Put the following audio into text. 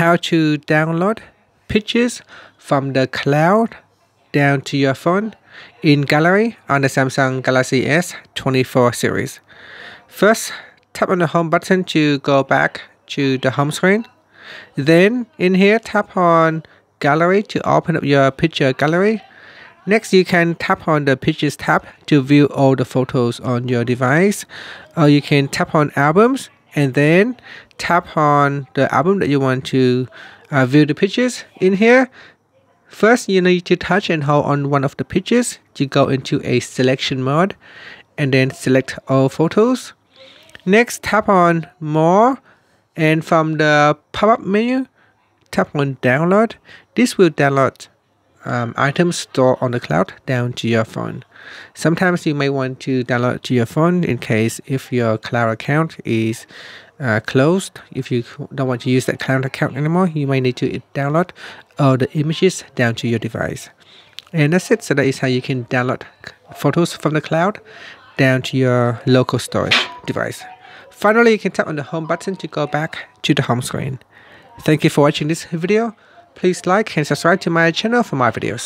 how to download pictures from the cloud down to your phone in gallery on the Samsung Galaxy S24 series. First, tap on the home button to go back to the home screen. Then in here, tap on gallery to open up your picture gallery. Next, you can tap on the pictures tab to view all the photos on your device. Or you can tap on albums and then tap on the album that you want to uh, view the pictures in here. First, you need to touch and hold on one of the pictures to go into a selection mode and then select all photos. Next, tap on more and from the pop-up menu, tap on download. This will download um, items stored on the cloud down to your phone. Sometimes you may want to download to your phone in case if your cloud account is uh, closed. If you don't want to use that cloud account anymore, you may need to download all the images down to your device. And that's it. So that is how you can download photos from the cloud down to your local storage device. Finally, you can tap on the home button to go back to the home screen. Thank you for watching this video. Please like and subscribe to my channel for more videos.